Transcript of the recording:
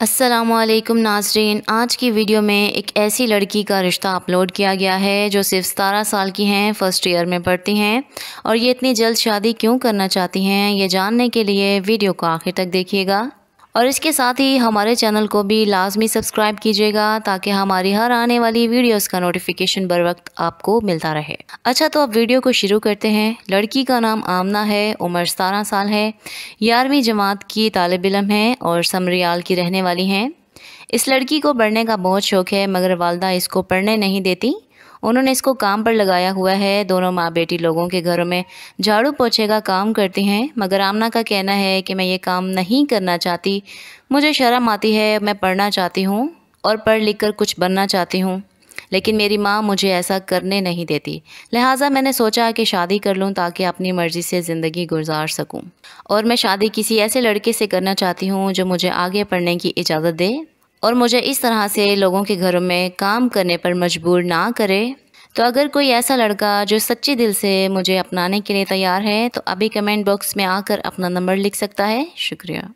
असलकुम नाजरीन। आज की वीडियो में एक ऐसी लड़की का रिश्ता अपलोड किया गया है, जो सिर्फ़ सतारह साल की हैं, फ़र्स्ट ईयर में पढ़ती हैं। और ये इतनी जल्द शादी क्यों करना चाहती हैं, ये जानने के लिए वीडियो को आखिर तक देखिएगा। और इसके साथ ही हमारे चैनल को भी लाजमी सब्सक्राइब कीजिएगा ताकि हमारी हर आने वाली वीडियोस का नोटिफिकेशन बर वक्त आपको मिलता रहे। अच्छा तो अब वीडियो को शुरू करते हैं। लड़की का नाम आमना है, उम्र सतारह साल है। ग्यारहवीं जमात की तालब इलम है और समरियाल की रहने वाली हैं। इस लड़की को पढ़ने का बहुत शौक़ है, मगर वालदा इसको पढ़ने नहीं देती। उन्होंने इसको काम पर लगाया हुआ है। दोनों माँ बेटी लोगों के घरों में झाड़ू पोछे का काम करती हैं, मगर आमना का कहना है कि मैं ये काम नहीं करना चाहती। मुझे शर्म आती है, मैं पढ़ना चाहती हूँ और पढ़ लिख कर कुछ बनना चाहती हूँ, लेकिन मेरी माँ मुझे ऐसा करने नहीं देती। लिहाजा मैंने सोचा कि शादी कर लूँ ताकि अपनी मर्ज़ी से ज़िंदगी गुजार सकूँ। और मैं शादी किसी ऐसे लड़के से करना चाहती हूँ जो मुझे आगे पढ़ने की इजाज़त दे और मुझे इस तरह से लोगों के घरों में काम करने पर मजबूर ना करे। तो अगर कोई ऐसा लड़का जो सच्चे दिल से मुझे अपनाने के लिए तैयार है तो अभी कमेंट बॉक्स में आकर अपना नंबर लिख सकता है। शुक्रिया।